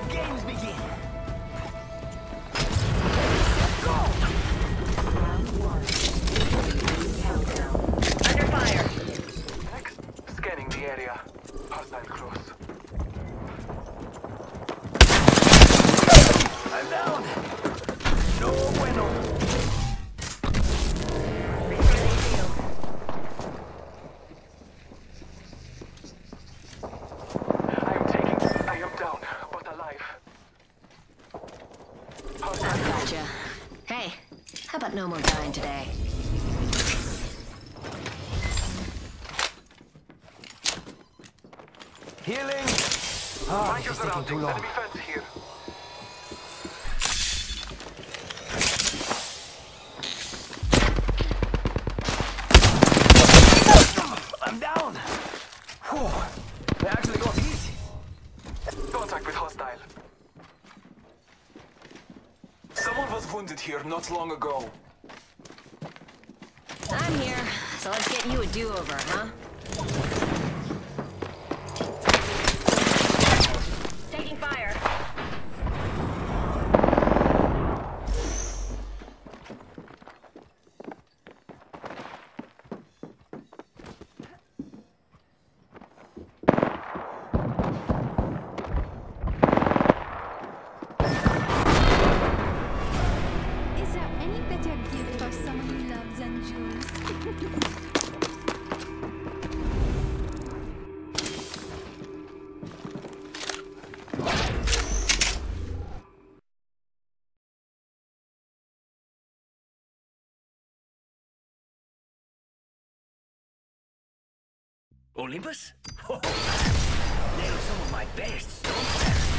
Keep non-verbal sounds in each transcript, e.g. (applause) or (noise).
the games begin. Ah, Mind taking too long. Enemy fence here. I'm down. Whew. They actually got easy. Contact with hostile. Someone was wounded here not long ago. I'm here, so let's get you a do-over, huh? Olympus? (laughs) Oh, some of my best.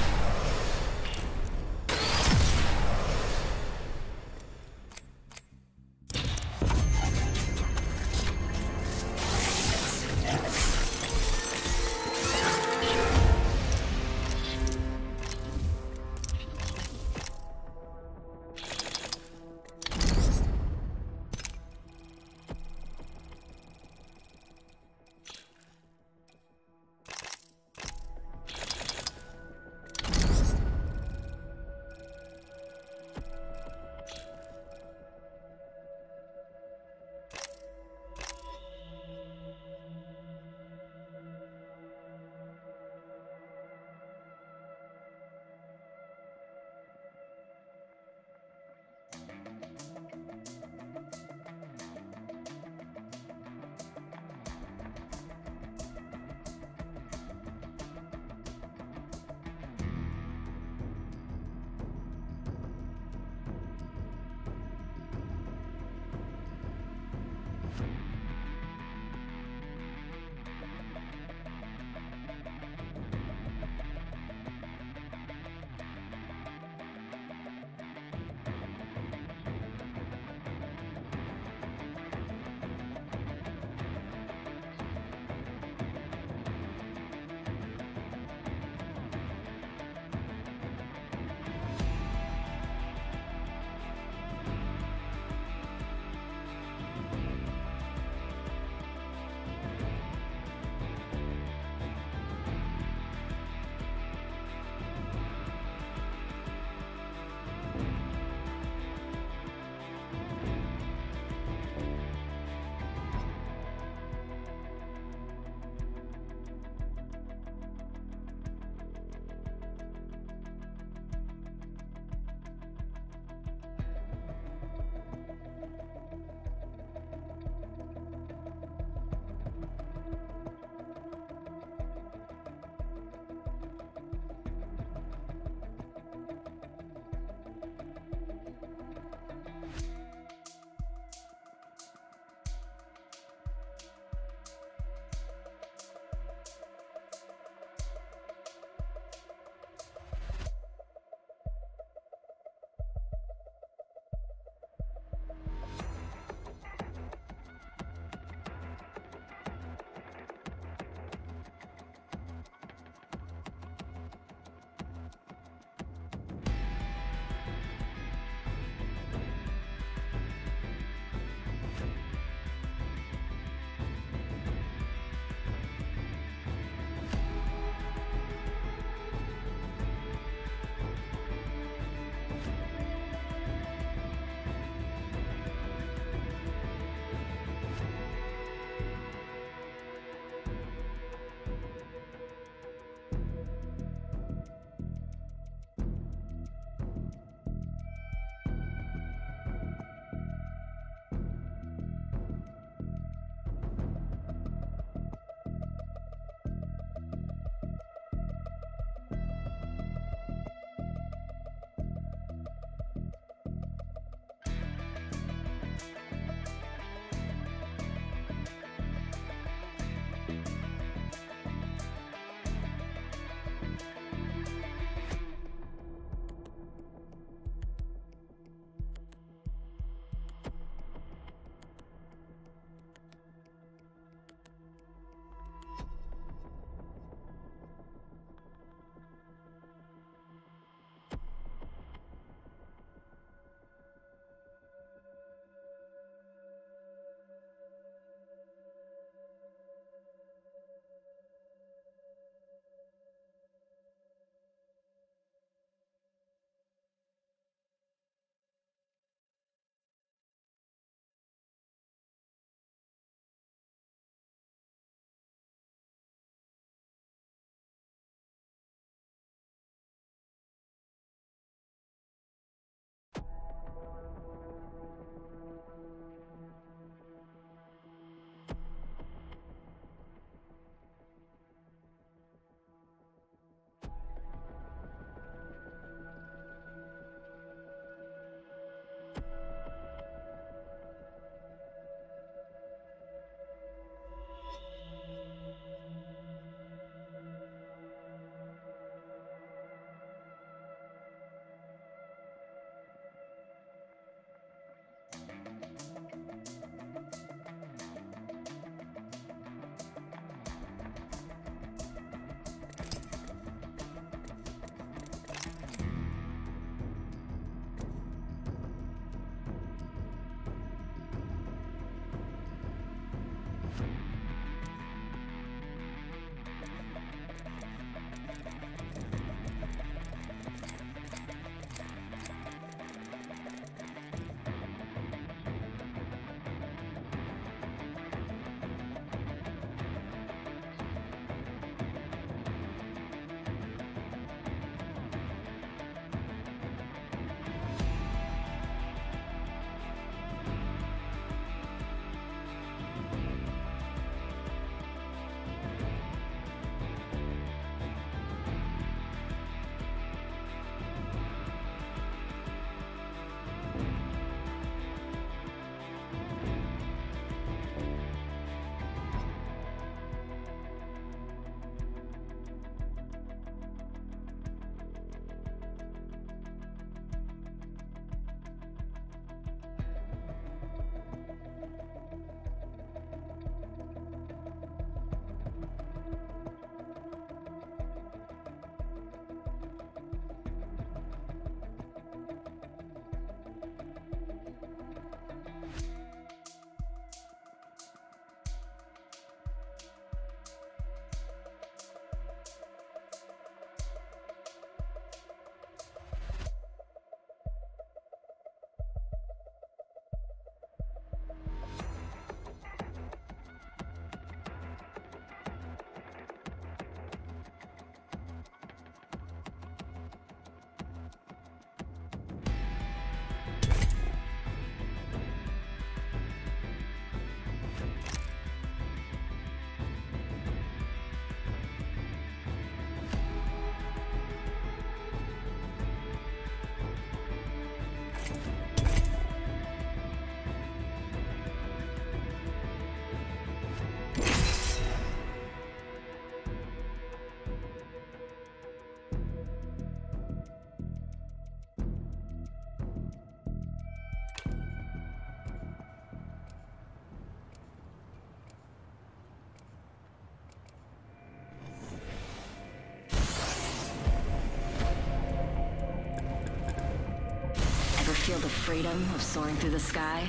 feel the freedom of soaring through the sky?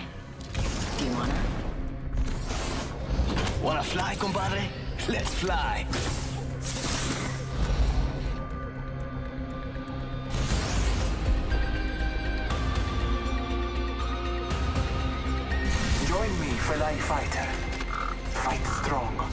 Do you wanna? Wanna fly, compadre? Let's fly! Join me, fellow fighter. Fight strong.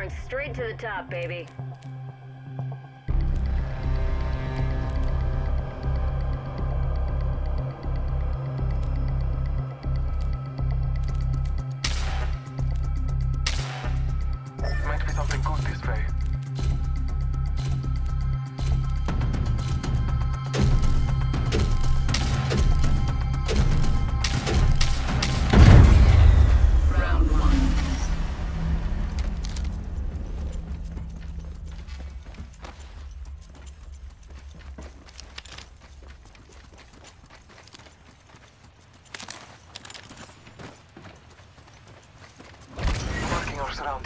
soaring straight to the top, baby.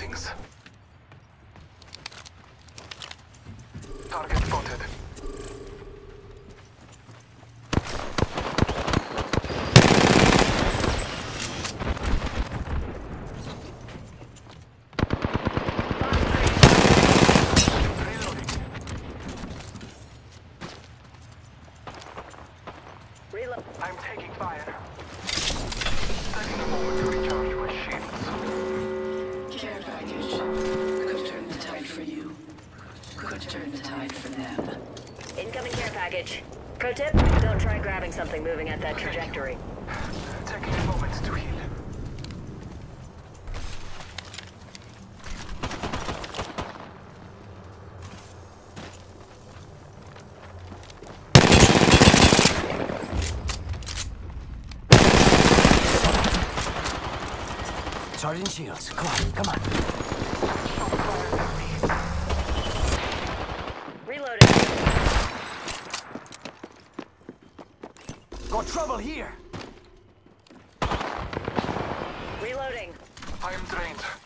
things. Recharging shields. Come on, come on. Reloading. Got trouble here. Reloading. I am drained.